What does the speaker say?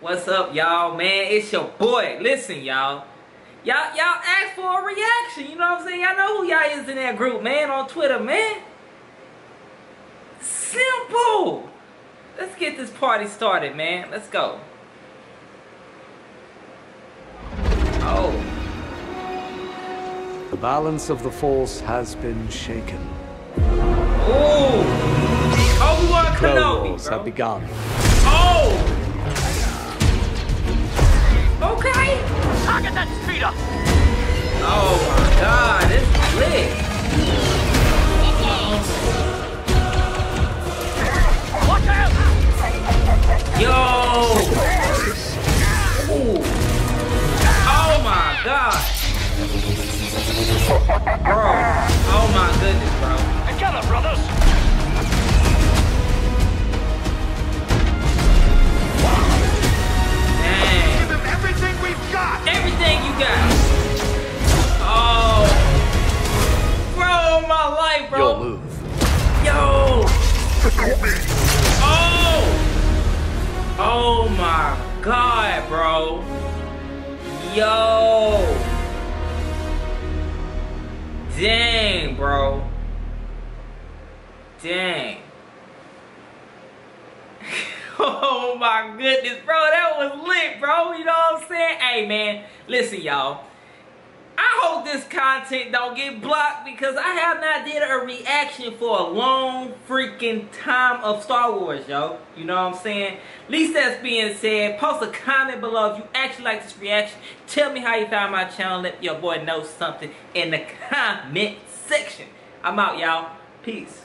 What's up, y'all? Man, it's your boy. Listen, y'all. Y'all, y'all ask for a reaction. You know what I'm saying? Y'all know who y'all is in that group, man, on Twitter, man. Simple. Let's get this party started, man. Let's go. Oh. The balance of the force has been shaken. Ooh. Obi-Wan Kenobi, bro. have begun. Oh. Bro. Oh my goodness, bro. Together, brothers! Dang. Give him everything we've got! Everything you got. Oh. Bro, my life, bro. Your move. Yo! Oh! Oh my god, bro. Yo! Dang, bro. Dang. oh my goodness, bro. That was lit, bro. You know what I'm saying? Hey, man. Listen, y'all. Hope this content don't get blocked because I have not did a reaction for a long freaking time of Star Wars, yo. You know what I'm saying? At least that's being said. Post a comment below if you actually like this reaction. Tell me how you found my channel. Let your boy know something in the comment section. I'm out, y'all. Peace.